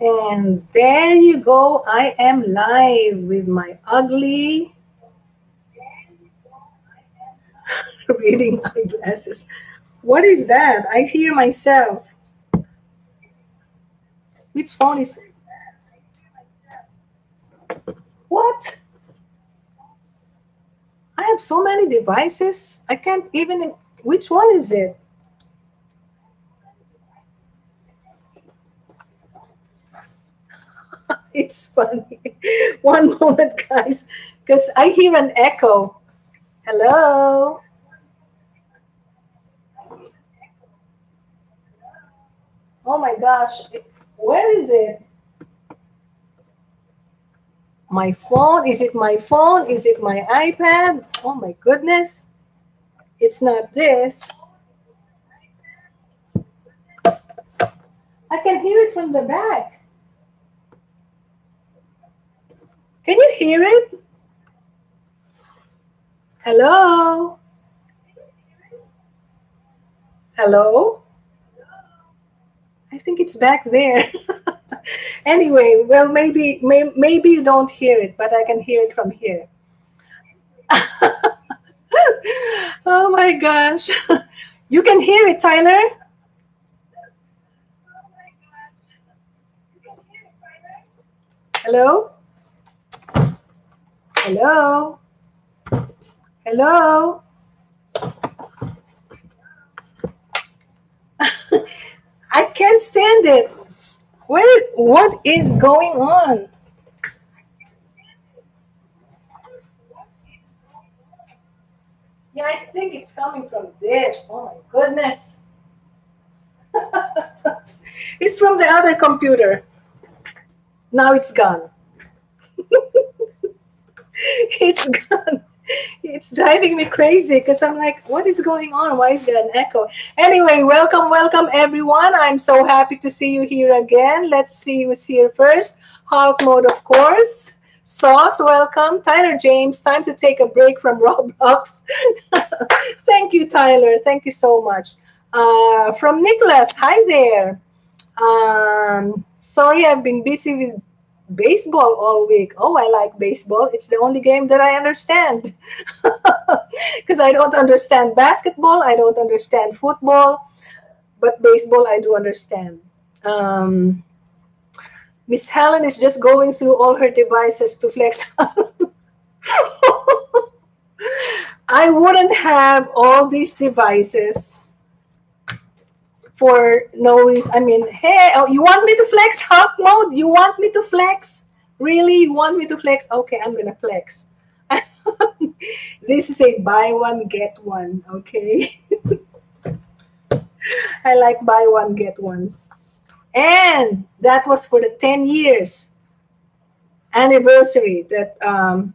And there you go. I am live with my ugly reading eyeglasses. What is that? I hear myself. Which phone is what? I have so many devices. I can't even. Which one is it? It's funny. One moment, guys, because I hear an echo. Hello. Oh my gosh. Where is it? My phone? Is it my phone? Is it my iPad? Oh my goodness. It's not this. I can hear it from the back. Can you hear it? Hello? Hello? I think it's back there. anyway, well, maybe may, maybe you don't hear it, but I can hear it from here. oh my gosh. You can hear it, Tyler? Hello? Hello? Hello? I can't stand it. Where what is going on? Yeah, I think it's coming from this. Oh my goodness. it's from the other computer. Now it's gone. it's gone. It's driving me crazy because I'm like, what is going on? Why is there an echo? Anyway, welcome, welcome everyone. I'm so happy to see you here again. Let's see who's here first. Hulk mode, of course. Sauce, welcome. Tyler James, time to take a break from Roblox. Thank you, Tyler. Thank you so much. Uh, from Nicholas, hi there. Um, sorry, I've been busy with baseball all week. Oh, I like baseball. It's the only game that I understand. Because I don't understand basketball, I don't understand football, but baseball I do understand. Um, Miss Helen is just going through all her devices to flex. I wouldn't have all these devices for no reason. I mean, hey, oh, you want me to flex Hulk mode? You want me to flex? Really? You want me to flex? Okay, I'm gonna flex. this is a buy one get one. Okay. I like buy one get ones, and that was for the ten years anniversary that um,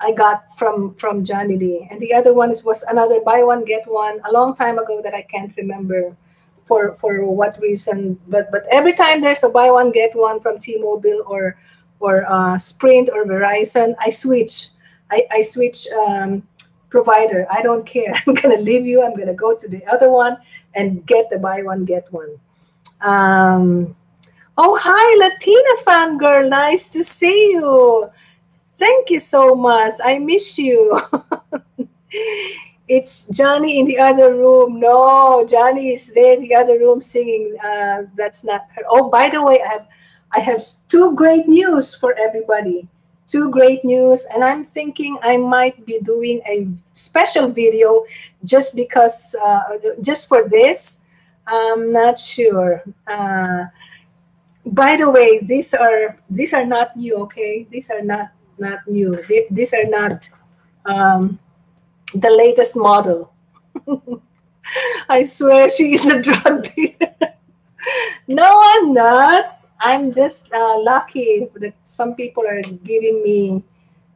I got from from Johnny Dee. And the other one is, was another buy one get one a long time ago that I can't remember for for what reason. But but every time there's a buy one get one from T-Mobile or or uh, Sprint or Verizon, I switch. I, I switch um, provider. I don't care. I'm gonna leave you. I'm gonna go to the other one and get the buy one get one. Um, oh hi, Latina fan girl. Nice to see you. Thank you so much. I miss you. it's Johnny in the other room. No, Johnny is there in the other room singing. Uh, that's not her. Oh, by the way, I have I have two great news for everybody. Two great news, and I'm thinking I might be doing a special video just because, uh, just for this. I'm not sure. Uh, by the way, these are these are not new. Okay, these are not not new. They, these are not um, the latest model. I swear she is a drug dealer. no, I'm not. I'm just uh, lucky that some people are giving me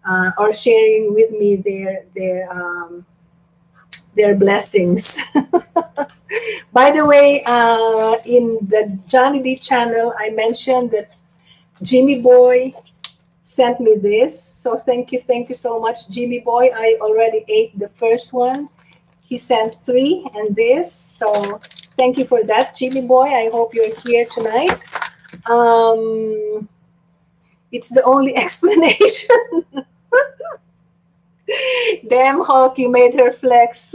uh, or sharing with me their their um, their blessings. By the way, uh, in the Johnny Dee channel, I mentioned that Jimmy Boy sent me this. So thank you, thank you so much, Jimmy Boy. I already ate the first one. He sent three and this. So thank you for that, Jimmy Boy. I hope you're here tonight. Um, it's the only explanation. Damn, Hulk, you made her flex.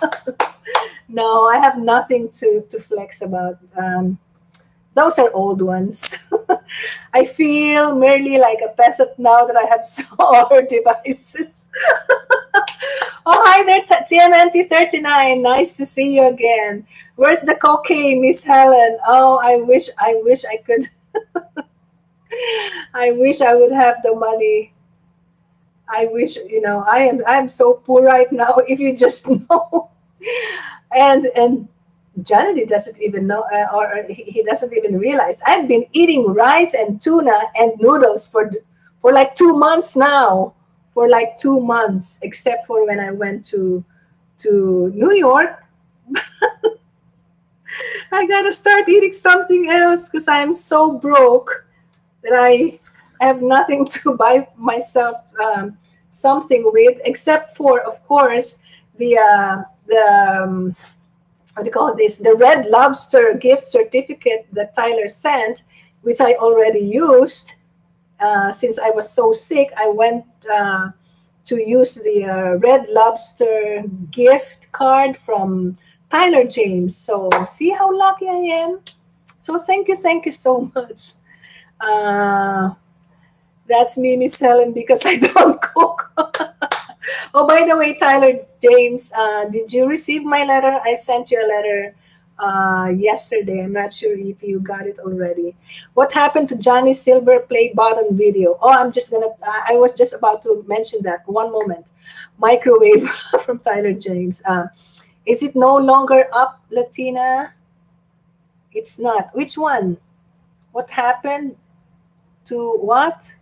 no, I have nothing to, to flex about. Um, those are old ones. I feel merely like a peasant now that I have solar devices. oh, hi there, TMNT39. Nice to see you again. Where's the cocaine, Miss Helen? Oh, I wish, I wish I could. I wish I would have the money. I wish, you know, I am I am so poor right now. If you just know. and and Johnny doesn't even know, uh, or he doesn't even realize. I've been eating rice and tuna and noodles for for like two months now. For like two months, except for when I went to to New York. I gotta start eating something else because I'm so broke that I have nothing to buy myself um, something with, except for, of course, the uh, the um, what do you call this? The Red Lobster gift certificate that Tyler sent, which I already used. Uh, since I was so sick, I went uh, to use the uh, Red Lobster gift card from Tyler James. So see how lucky I am. So thank you, thank you so much. Uh, that's me, Miss Helen, because I don't cook. oh, by the way, Tyler James, uh, did you receive my letter? I sent you a letter uh, yesterday. I'm not sure if you got it already. What happened to Johnny Silver play bottom video? Oh, I'm just gonna. I was just about to mention that. One moment. Microwave from Tyler James. Uh, is it no longer up, Latina? It's not. Which one? What happened to what?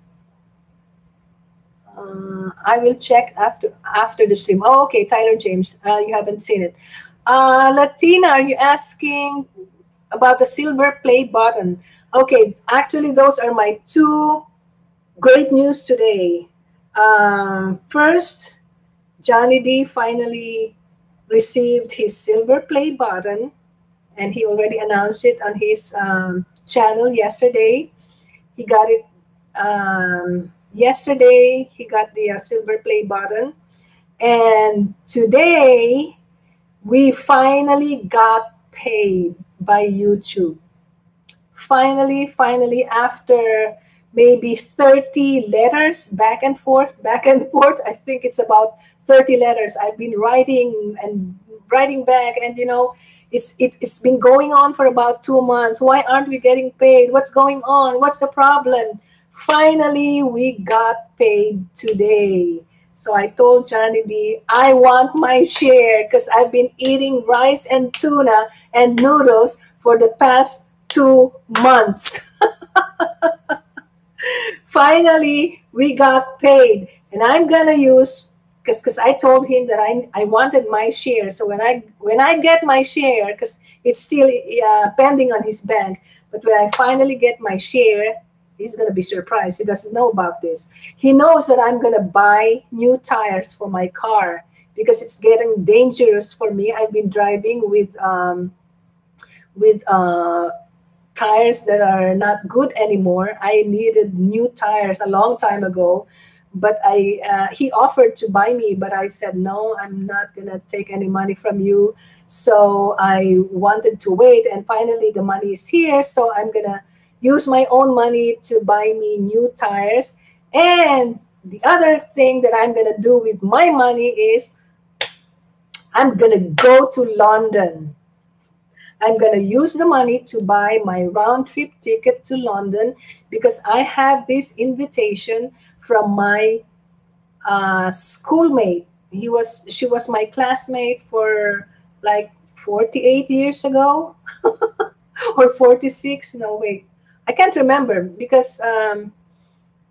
Uh, I will check after after the stream. Oh, okay, Tyler James, uh, you haven't seen it. Uh, Latina, are you asking about the silver play button? Okay, actually, those are my two great news today. Um, first, Johnny Dee finally received his silver play button, and he already announced it on his um, channel yesterday. He got it um, yesterday. He got the uh, silver play button, and today we finally got paid by YouTube. Finally, finally, after maybe 30 letters back and forth, back and forth. I think it's about 30 letters. I've been writing and writing back, and you know, it's it, it's been going on for about two months. Why aren't we getting paid? What's going on? What's the problem? Finally, we got paid today. So I told Johnny Dee, I want my share because I've been eating rice and tuna and noodles for the past two months. Finally, we got paid. And I'm gonna use because because I told him that I I wanted my share. So when I when I get my share, because it's still uh, pending on his bank, but when I finally get my share, he's gonna be surprised. He doesn't know about this. He knows that I'm gonna buy new tires for my car because it's getting dangerous for me. I've been driving with um, with uh, tires that are not good anymore. I needed new tires a long time ago, but I uh, he offered to buy me, but I said no, I'm not gonna take any money from you. So I wanted to wait, and finally the money is here. So I'm gonna use my own money to buy me new tires. And the other thing that I'm gonna do with my money is I'm gonna go to London I'm going to use the money to buy my round trip ticket to London because I have this invitation from my uh, schoolmate. He was she was my classmate for like 48 years ago or 46. No, wait. I can't remember because um,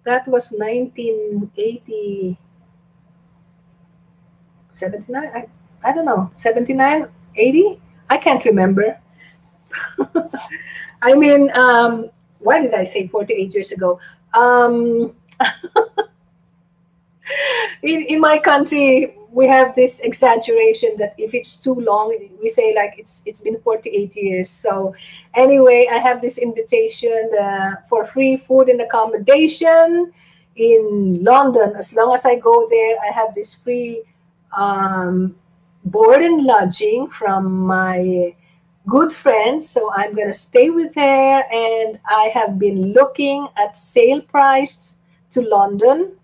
that was 1980 79 I, I don't know 79 80 I can't remember. I mean, um, why did I say 48 years ago? Um, in, in my country, we have this exaggeration that if it's too long, we say like it's it's been 48 years. So anyway, I have this invitation uh, for free food and accommodation in London. As long as I go there, I have this free um, board and lodging from my good friend. So I'm going to stay with her. And I have been looking at sale price to London.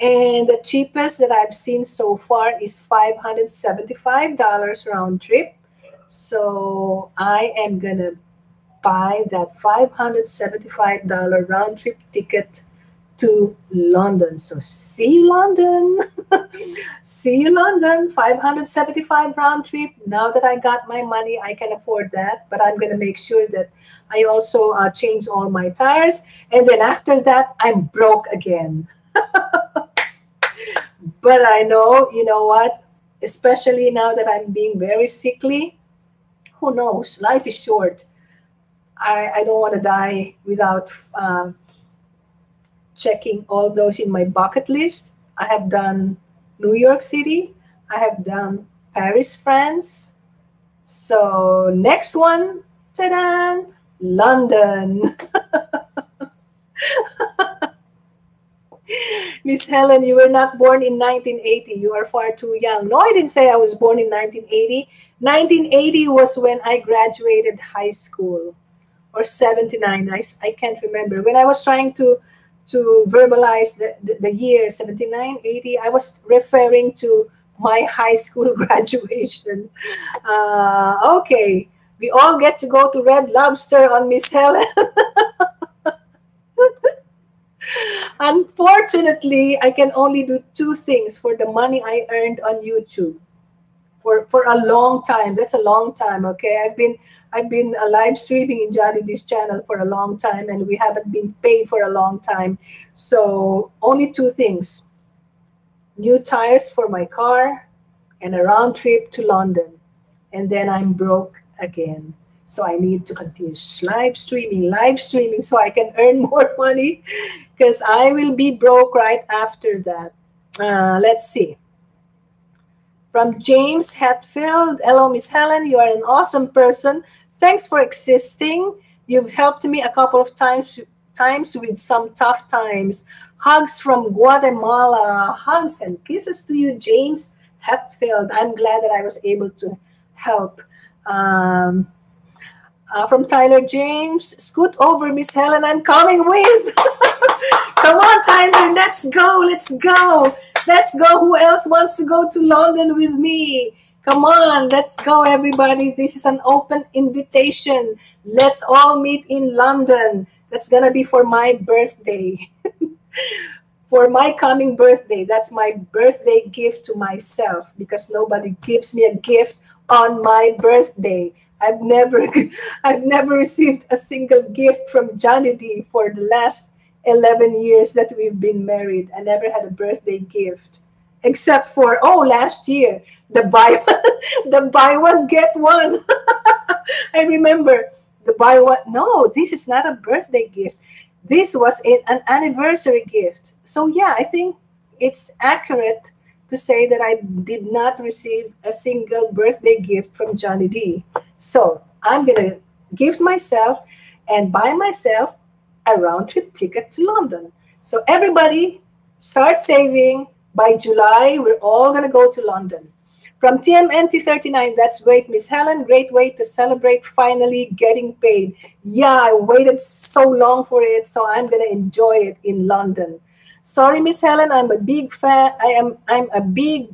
And the cheapest that I've seen so far is $575 round trip. So I am going to buy that $575 round trip ticket to London. So see London. see London. 575 round trip. Now that I got my money, I can afford that. But I'm going to make sure that I also uh, change all my tires. And then after that, I'm broke again. but I know, you know what? Especially now that I'm being very sickly, who knows? Life is short. I, I don't want to die without. Uh, checking all those in my bucket list. I have done New York City. I have done Paris, France. So next one, ta-da, London. Miss Helen, you were not born in 1980. You are far too young. No, I didn't say I was born in 1980. 1980 was when I graduated high school or 79. I, I can't remember. When I was trying to to verbalize the, the, the year 79, 80, I was referring to my high school graduation. Uh, okay, we all get to go to Red Lobster on Miss Helen. Unfortunately, I can only do two things for the money I earned on YouTube for, for a long time. That's a long time, okay? I've been I've been uh, live streaming in D's channel for a long time and we haven't been paid for a long time. So only two things. New tires for my car and a round trip to London. And then I'm broke again. So I need to continue live streaming, live streaming so I can earn more money because I will be broke right after that. Uh, let's see. From James Hatfield hello, Miss Helen. You are an awesome person. Thanks for existing. You've helped me a couple of times times with some tough times. Hugs from Guatemala. Hugs and kisses to you, James Hatfield. I'm glad that I was able to help. Um, uh, from Tyler James, scoot over, Miss Helen. I'm coming with. Come on, Tyler. Let's go. Let's go. Let's go. Who else wants to go to London with me? Come on, let's go, everybody. This is an open invitation. Let's all meet in London. That's going to be for my birthday. for my coming birthday. That's my birthday gift to myself because nobody gives me a gift on my birthday. I've never I've never received a single gift from Johnny Dee for the last 11 years that we've been married. I never had a birthday gift except for oh last year the buy the buy one get one. I remember the buy one no this is not a birthday gift. This was an anniversary gift. So yeah, I think it's accurate to say that I did not receive a single birthday gift from Johnny Dee. So I'm gonna gift myself and buy myself a round trip ticket to London. So everybody start saving. By July, we're all going to go to London. From TMNT39, that's great, Miss Helen. Great way to celebrate finally getting paid. Yeah, I waited so long for it, so I'm going to enjoy it in London. Sorry, Miss Helen, I'm a big fan. I am I'm a big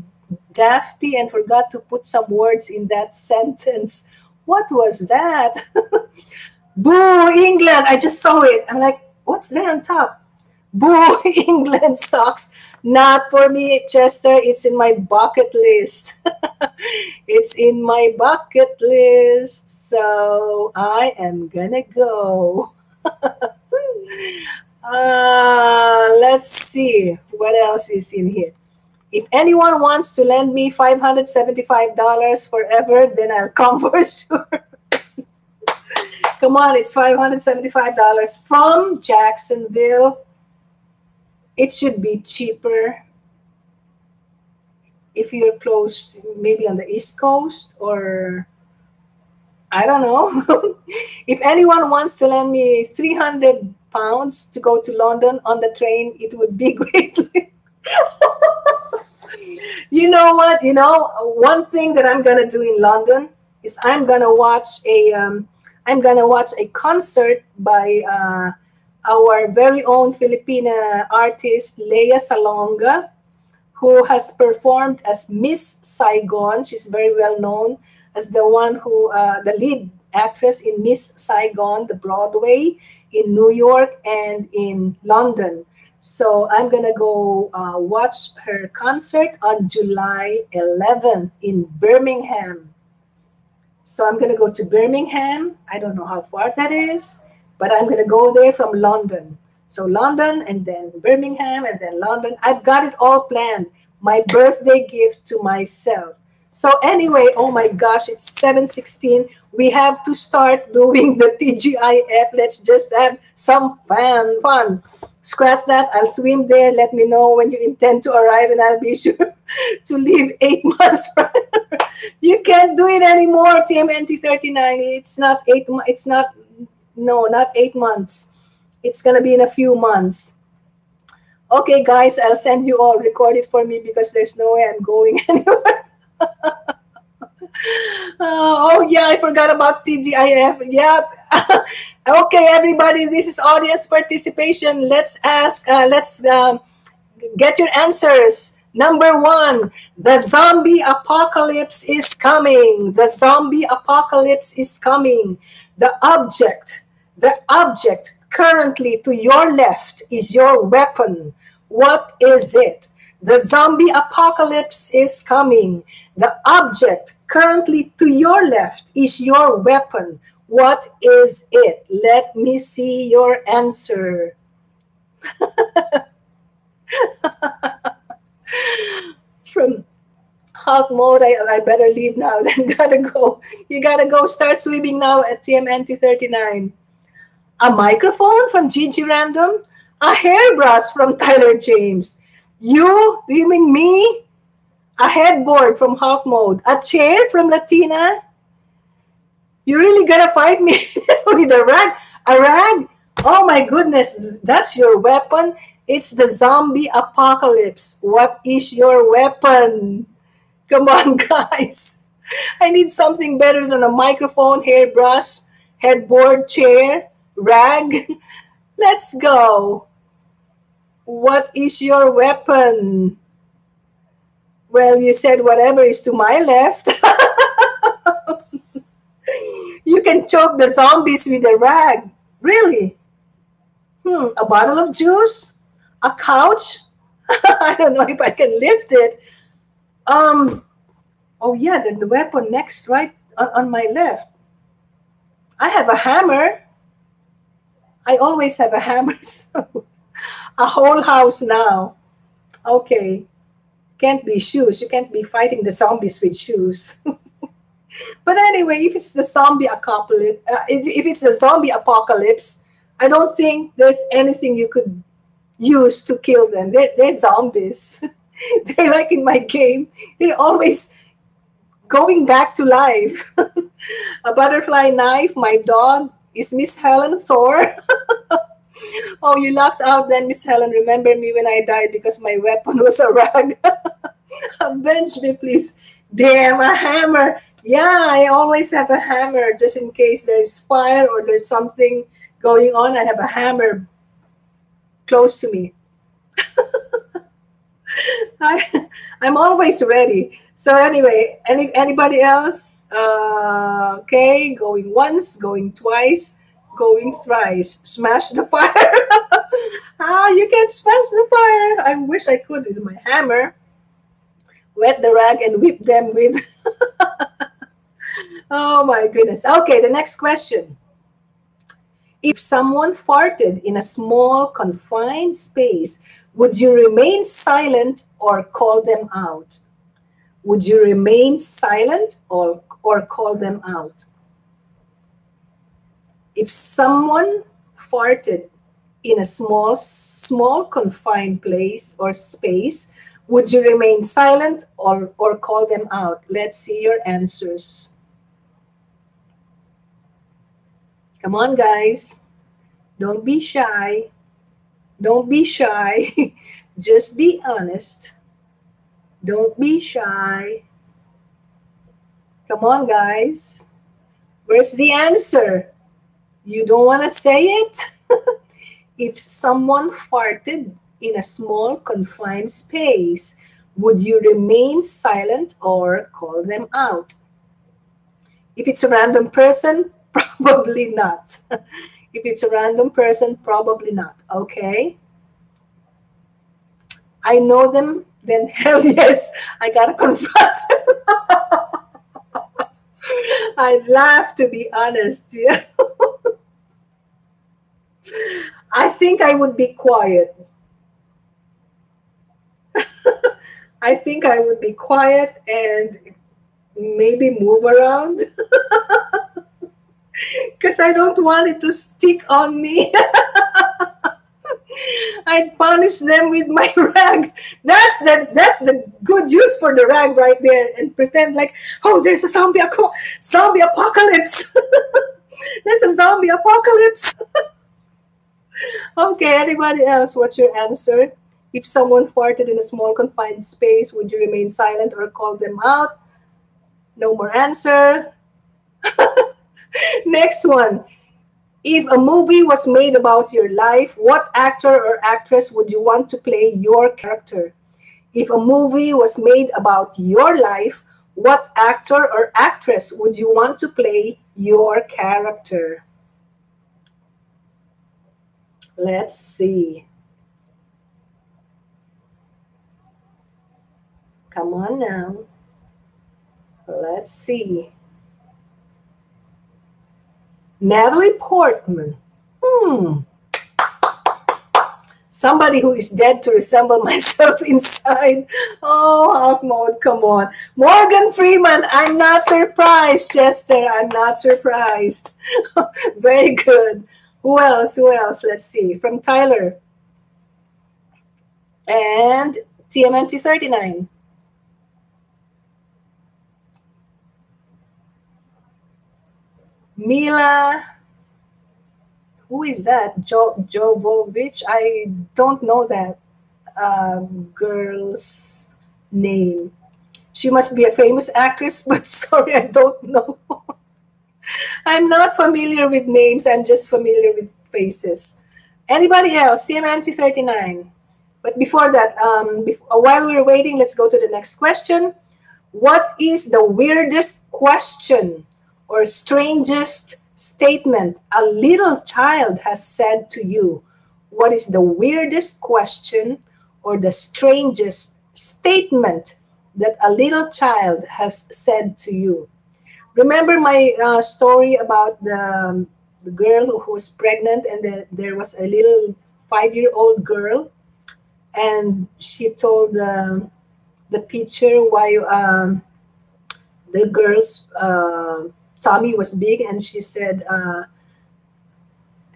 dafty and forgot to put some words in that sentence. What was that? Boo, England. I just saw it. I'm like, what's there on top? Boo, England sucks. Not for me, Chester. It's in my bucket list. it's in my bucket list. So I am gonna go. uh, let's see what else is in here. If anyone wants to lend me $575 forever, then I'll come for sure. Come on, it's $575 from Jacksonville. It should be cheaper. if you're close, maybe on the East Coast or I don't know. if anyone wants to lend me 300 pounds to go to London on the train, it would be great. You know what? You know, one thing that I'm gonna do in London is I'm gonna watch a um, I'm gonna watch a concert by uh, our very own Filipina artist Lea Salonga, who has performed as Miss Saigon. She's very well known as the one who uh, the lead actress in Miss Saigon, the Broadway in New York and in London. So I'm gonna go uh, watch her concert on July 11th in Birmingham. So I'm gonna go to Birmingham. I don't know how far that is, but I'm gonna go there from London. So London and then Birmingham and then London. I've got it all planned. My birthday gift to myself. So anyway, oh my gosh, it's 7:16. We have to start doing the TGIF. Let's just have some fun. Fun scratch that. I'll swim there. Let me know when you intend to arrive, and I'll be sure to leave eight months you can't do it anymore, TMNT39. It's not eight. It's not. No, not eight months. It's gonna be in a few months. Okay, guys, I'll send you all. Record it for me because there's no way I'm going anywhere. uh, oh yeah, I forgot about TGIF. Yeah. Okay, everybody, this is audience participation. Let's ask, uh, let's uh, get your answers. Number one, the zombie apocalypse is coming. The zombie apocalypse is coming. The object, the object currently to your left is your weapon. What is it? The zombie apocalypse is coming. The object currently to your left is your weapon. What is it? Let me see your answer. From Hulk mode, I, I better leave now. Then gotta go. You gotta go start swimming now at TMNT39. A microphone from Gigi Random. A hairbrush from Tyler James. You? Mean me? A headboard from Hulk mode. A chair from Latina. You really gonna fight me with a rag? A rag? Oh my goodness, that's your weapon? It's the zombie apocalypse. What is your weapon? Come on, guys. I need something better than a microphone, hairbrush, headboard, chair, rag. Let's go. What is your weapon? Well, you said whatever is to my left. You can choke the zombies with a rag. Really? Hmm, a bottle of juice? A couch? I don't know if I can lift it. Um, oh yeah, the, the weapon next, right on, on my left. I have a hammer. I always have a hammer. So a whole house now. Okay. Can't be shoes. You can't be fighting the zombies with shoes. But anyway, if it's the zombie apocalypse, uh, if it's a zombie apocalypse, I don't think there's anything you could use to kill them. They're, they're zombies. they're like in my game. They're always going back to life. a butterfly knife, my dog is Miss Helen Thor. oh, you laughed out then, Miss Helen. Remember me when I died because my weapon was a rag. Avenge me, please. Damn, a hammer. Yeah, I always have a hammer just in case there's fire or there's something going on. I have a hammer close to me. I, I'm always ready. So anyway, any anybody else? Uh, okay, going once, going twice, going thrice. Smash the fire. ah, you can smash the fire. I wish I could with my hammer. Wet the rag and whip them with oh my goodness. Okay, the next question. If someone farted in a small confined space, would you remain silent or call them out? Would you remain silent or, or call them out? If someone farted in a small, small confined place or space, Would you remain silent or, or call them out? Let's see your answers. Come on, guys. Don't be shy. Don't be shy. Just be honest. Don't be shy. Come on, guys. Where's the answer? You don't want to say it? if someone farted in a small confined space, would you remain silent or call them out? If it's a random person, probably not. if it's a random person, probably not. Okay. I know them, then hell yes, I gotta confront them. I'd laugh to be honest. Yeah. I think I would be quiet. I think I would be quiet and maybe move around because I don't want it to stick on me. I'd punish them with my rag. That's the that's the good use for the rag right there, and pretend like, oh, there's a zombie zombie apocalypse. there's a zombie apocalypse. okay, anybody else? What's your answer? If someone farted in a small confined space, would you remain silent or call them out? No more answer. Next one. If a movie was made about your life, what actor or actress would you want to play your character? If a movie was made about your life, what actor or actress would you want to play your character? Let's see. Come on now. Let's see. Natalie Portman. Hmm. Somebody who is dead to resemble myself inside. Oh, Hulk mode, come on. Morgan Freeman, I'm not surprised, Chester. I'm not surprised. Very good. Who else? Who else? Let's see. From Tyler. And TMNT39. Mila, who is that? Jo Jovovich? I don't know that uh, girl's name. She must be a famous actress, but sorry, I don't know. I'm not familiar with names. I'm just familiar with faces. Anybody else? TMNT39. But before that, um, before, while we're waiting, let's go to the next question. What is the weirdest question or strangest statement a little child has said to you? What is the weirdest question or the strangest statement that a little child has said to you? Remember my uh, story about the, um, the girl who was pregnant and the, there was a little five-year-old girl and she told um, the teacher why um, the girl's uh, tummy was big and she said uh,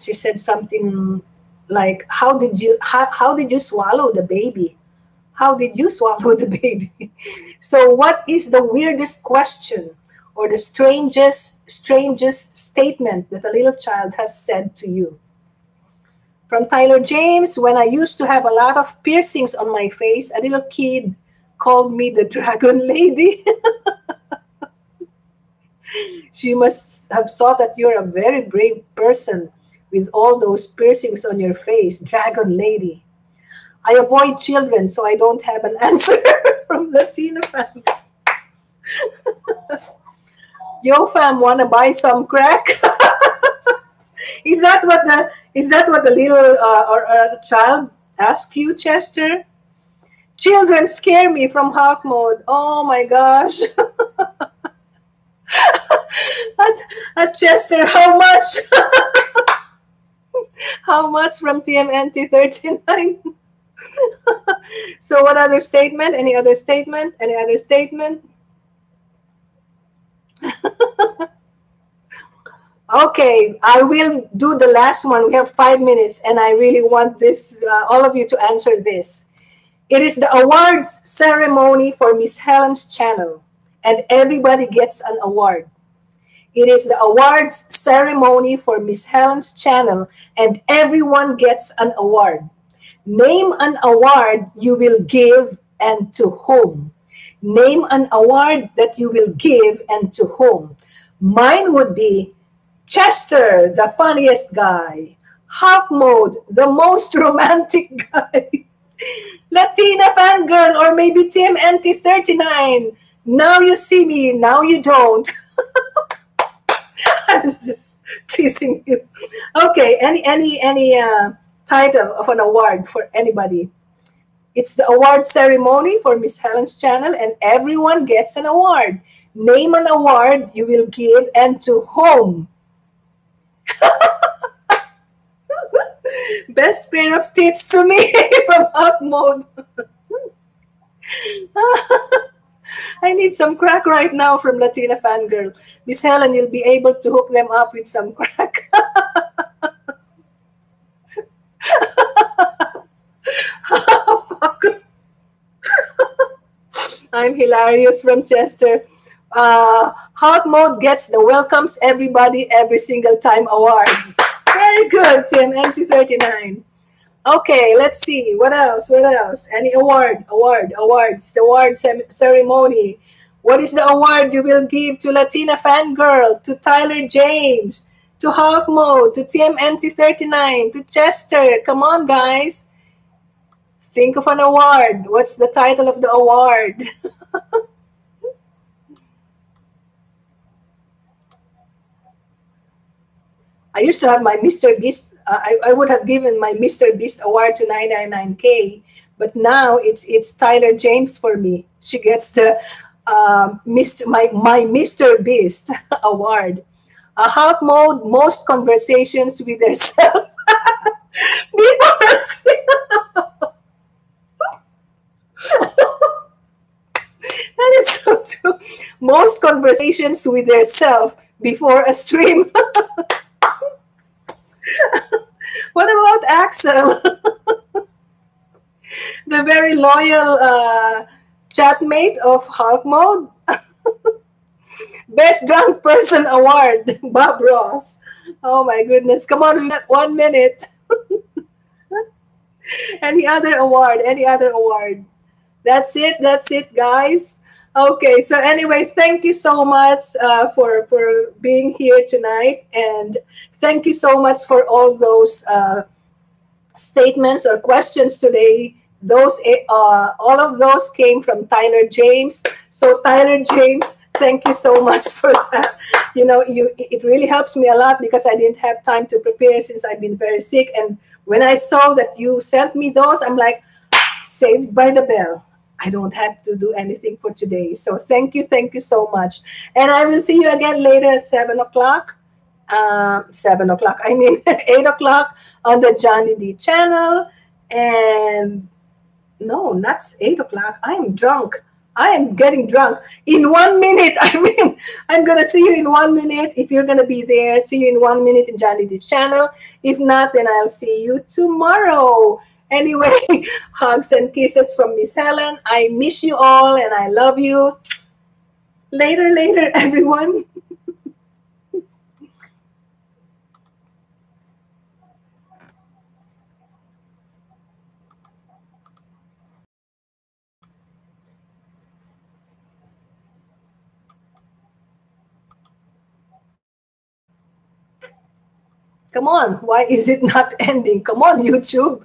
she said something like how did you how, how did you swallow the baby? How did you swallow the baby? So what is the weirdest question or the strangest strangest statement that a little child has said to you? From tyler james when i used to have a lot of piercings on my face a little kid called me the dragon lady she must have thought that you're a very brave person with all those piercings on your face, dragon lady. I avoid children, so I don't have an answer from Latino family. Yo, fam, wanna buy some crack? is that what the is that what the little uh, or, or the child asked you, Chester? Children scare me from Hawk mode. Oh my gosh. at, at Chester, how much? how much from TMNT 39? so what other statement? Any other statement? Any other statement? okay, I will do the last one. We have five minutes, and I really want this uh, all of you to answer this. It is the awards ceremony for Miss Helen's channel, and everybody gets an award. It is the awards ceremony for Miss Helen's channel, and everyone gets an award. Name an award you will give and to whom. Name an award that you will give and to whom. Mine would be Chester, the funniest guy. Hawk Mode, the most romantic guy. Latina fangirl, or maybe TMNT39. Now you see me, now you don't. I was just teasing you. Okay, any any any uh, title of an award for anybody. It's the award ceremony for Miss Helen's channel, and everyone gets an award. Name an award you will give and to whom. Best pair of tits to me from Hot Mode. I need some crack right now from Latina Fangirl. Miss Helen, you'll be able to hook them up with some crack. I'm hilarious from Chester. Uh, Hot Mode gets the welcomes everybody every single time award. Very good, Tim. NT39. Okay, let's see. What else? What else? Any award? Award, awards, the award ceremony. What is the award you will give to Latina Fangirl, to Tyler James, to Hawkmo, to TMNT39, to Chester? Come on, guys. Think of an award. What's the title of the award? I used to have my Mr. Beast. Uh, I, I would have given my Mr. Beast award to 999K, but now it's it's Tyler James for me. She gets the um, Mr. my my Mr. Beast award. A half mode most conversations with herself before that is so true. Most conversations with herself before a stream. what about Axel? the very loyal uh, chatmate of Hulk Mode. Best drunk person award, Bob Ross. Oh my goodness. Come on, we got one minute. any other award, any other award. That's it. That's it, guys. Okay, so anyway, thank you so much uh, for for being here tonight, and thank you so much for all those uh, statements or questions today. Those uh, all of those came from Tyler James. So Tyler James, thank you so much for that. You know, you it really helps me a lot because I didn't have time to prepare since I've been very sick. And when I saw that you sent me those, I'm like, saved by the bell. I don't have to do anything for today. So thank you, thank you so much. And I will see you again later at seven o'clock. Um, seven o'clock. I mean eight o'clock on the Johnny Dee channel. And no, not eight o'clock. I am drunk. I am getting drunk in one minute. I mean, I'm gonna see you in one minute. If you're gonna be there, see you in one minute in Johnny Dee channel. If not, then I'll see you tomorrow. Anyway, hugs and kisses from Miss Helen. I miss you all and I love you. Later, later, everyone. Come on, why is it not ending? Come on, YouTube.